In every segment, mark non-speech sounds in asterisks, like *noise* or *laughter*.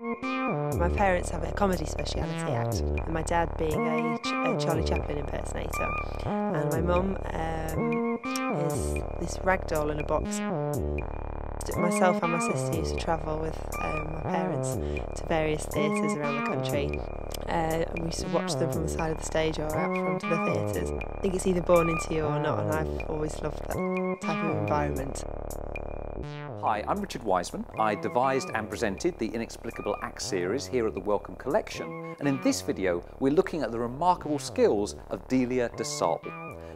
My parents have a comedy speciality act, and my dad being a, Ch a Charlie Chaplin impersonator, and my mum um, is this rag doll in a box. Myself and my sister used to travel with um, my parents to various theatres around the country. Uh, and we used to watch them from the side of the stage or out front of the theatres. I think it's either born into you or not, and I've always loved that type of environment. Hi, I'm Richard Wiseman. I devised and presented the Inexplicable Act series here at the Wellcome Collection. And in this video, we're looking at the remarkable skills of Delia du Sol.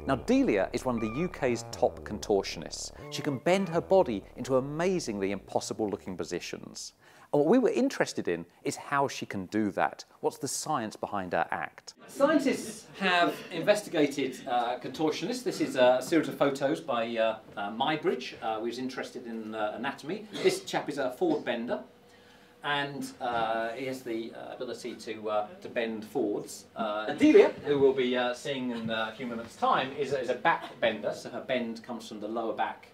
Now, Delia is one of the UK's top contortionists. She can bend her body into amazingly impossible looking positions. And what we were interested in is how she can do that. What's the science behind her act? Scientists have investigated uh, contortionists. This is a series of photos by uh, uh, Muybridge, uh, who was interested in uh, anatomy. This chap is a forward bender, and uh, he has the uh, ability to, to bend forwards. Uh, Delia, who we'll be seeing in a few moments' time, is a, is a back bender, so her bend comes from the lower back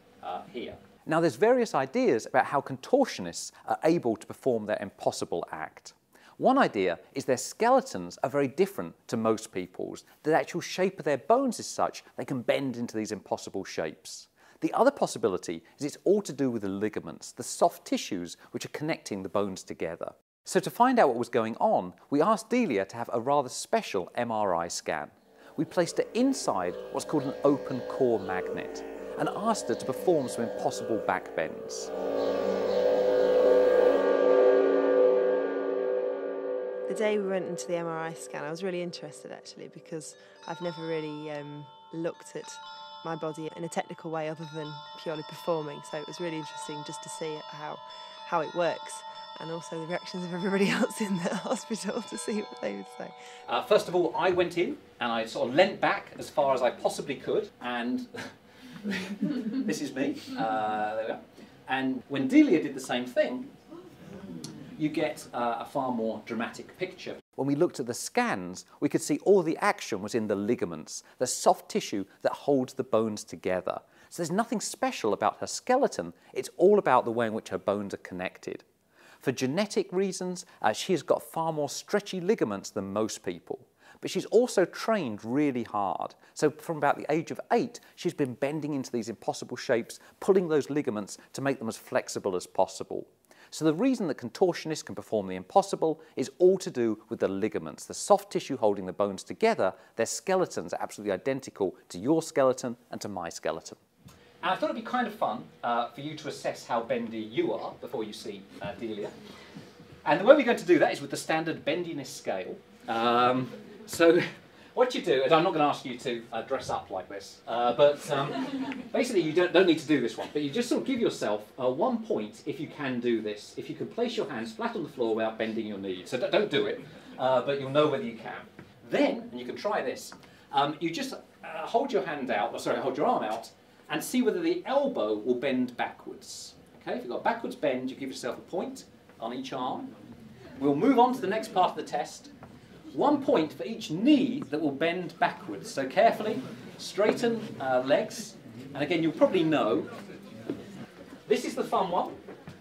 here. Now, there's various ideas about how contortionists are able to perform their impossible act. One idea is their skeletons are very different to most people's. The actual shape of their bones is such they can bend into these impossible shapes. The other possibility is it's all to do with the ligaments, the soft tissues which are connecting the bones together. So to find out what was going on, we asked Delia to have a rather special MRI scan. We placed her inside what's called an open core magnet and asked her to perform some impossible back bends. The day we went into the MRI scan, I was really interested actually because I've never really um, looked at my body in a technical way other than purely performing. So it was really interesting just to see how how it works and also the reactions of everybody *laughs* else in the hospital to see what they would say. Uh, first of all, I went in and I sort of leant back as far as I possibly could, and *laughs* this is me. Uh, there we go. And when Delia did the same thing, you get uh, a far more dramatic picture. When we looked at the scans, we could see all the action was in the ligaments, the soft tissue that holds the bones together. So there's nothing special about her skeleton, it's all about the way in which her bones are connected. For genetic reasons, uh, she has got far more stretchy ligaments than most people. But she's also trained really hard. So from about the age of eight, she's been bending into these impossible shapes, pulling those ligaments to make them as flexible as possible. So the reason that contortionists can perform the impossible is all to do with the ligaments, the soft tissue holding the bones together. Their skeletons are absolutely identical to your skeleton and to my skeleton. And I thought it'd be kind of fun uh, for you to assess how bendy you are before you see uh, Delia. And the way we're going to do that is with the standard bendiness scale. Um, so what you do, and I'm not going to ask you to uh, dress up like this, uh, but um, basically you don't, don't need to do this one, but you just sort of give yourself uh, one point if you can do this. If you can place your hands flat on the floor without bending your knees. So don't do it, uh, but you'll know whether you can. Then, and you can try this, um, you just uh, hold your hand out, or sorry, hold your arm out, and see whether the elbow will bend backwards. Okay, if you've got backwards bend, you give yourself a point on each arm. We'll move on to the next part of the test. One point for each knee that will bend backwards. So carefully, straighten uh, legs. And again, you'll probably know, this is the fun one.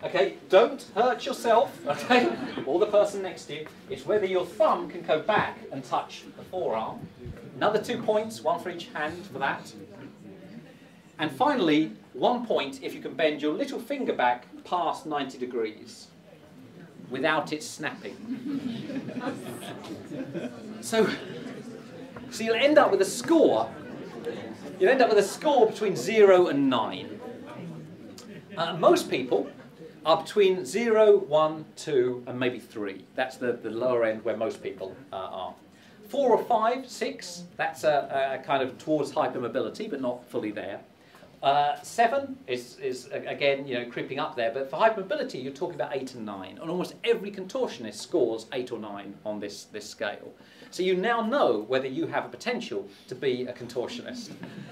Okay, don't hurt yourself, *laughs* okay, or the person next to you. It's whether your thumb can go back and touch the forearm. Another two points, one for each hand for that. And finally, one point if you can bend your little finger back past 90 degrees without it snapping. *laughs* so, so you'll end up with a score. You'll end up with a score between 0 and 9. Uh, most people are between 0, 1, 2, and maybe 3. That's the, the lower end where most people uh, are. 4 or 5, 6, that's a, a kind of towards hypermobility, but not fully there. Uh, seven is, is again, you know, creeping up there, but for hypermobility, you're talking about eight and nine. And almost every contortionist scores eight or nine on this, this scale. So you now know whether you have a potential to be a contortionist.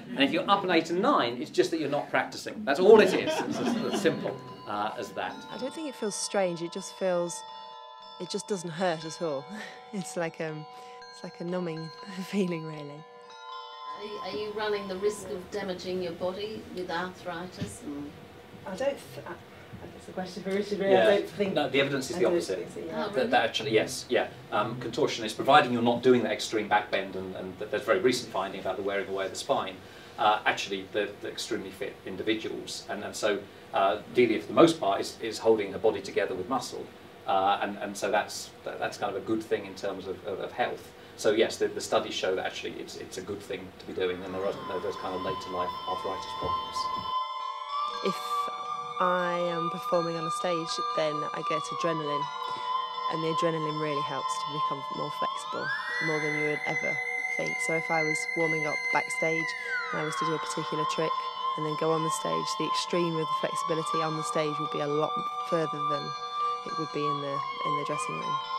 And if you're up an eight and nine, it's just that you're not practicing. That's all it is. It's as, simple uh, as that. I don't think it feels strange. It just feels, it just doesn't hurt at all. *laughs* It's like um, it's like a numbing *laughs* feeling, really. Are you running the risk of damaging your body with arthritis? I don't. That's a question for Richard. Really. Yeah. I don't think. No, the evidence is I the opposite. think so, yeah. Oh, really? that actually, yes, yeah. Um, contortionist, providing you're not doing that extreme backbend, and, and there's very recent finding about the wearing away of the spine, uh, actually they're, they're extremely fit individuals. And, and so uh, Delia, for the most part, is, is holding her body together with muscle. Uh, and, and so that's, that, that's kind of a good thing in terms of, of, of health. So yes, the, the studies show that actually it's, it's a good thing to be doing, and there no, those kind of later life arthritis problems. If I am performing on a stage, then I get adrenaline, and the adrenaline really helps to become more flexible, more than you would ever think. So if I was warming up backstage and I was to do a particular trick and then go on the stage, the extreme of the flexibility on the stage would be a lot further than it would be in the in the dressing room.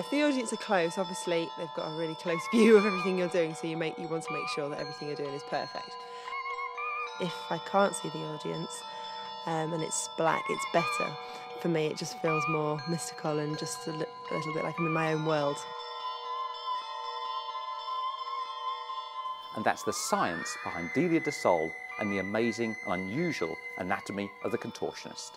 If the audience are close, obviously they've got a really close *laughs* view of everything you're doing, so you make you want to make sure that everything you're doing is perfect. If I can't see the audience um, and it's black, it's better. For me, it just feels more mystical and just a, li- a little bit like I'm in my own world. And that's the science behind Delia du Sol and the amazing and unusual anatomy of the contortionist.